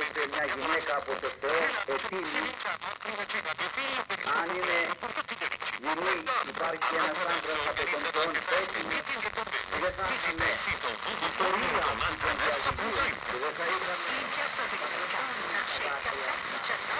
έρχεται μια γυναίκα από το Θεό εκείνη, αν είναι γυνή, υπάρχει ένας άντρα από τον Θεό πέτοιμο, δεν θα είχαμε ιστορία. Που δεν θα είχαμε τα.